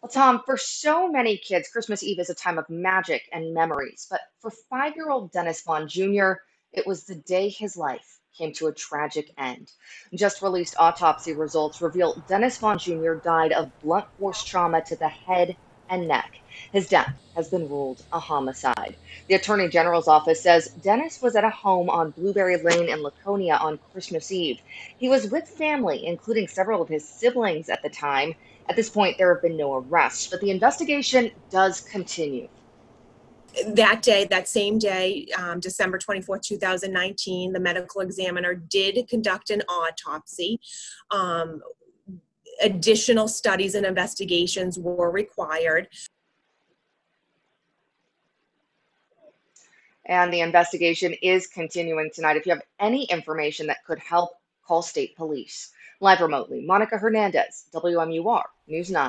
Well, Tom, for so many kids, Christmas Eve is a time of magic and memories. But for five year old Dennis Vaughn Jr., it was the day his life came to a tragic end. Just released autopsy results reveal Dennis Vaughn Jr. died of blunt force trauma to the head and neck. His death has been ruled a homicide. The Attorney General's office says Dennis was at a home on Blueberry Lane in Laconia on Christmas Eve. He was with family, including several of his siblings at the time. At this point, there have been no arrests, but the investigation does continue. That day, that same day, um, December 24th, 2019, the medical examiner did conduct an autopsy. Um, additional studies and investigations were required. And the investigation is continuing tonight. If you have any information that could help, call state police. Live remotely, Monica Hernandez, WMUR News 9.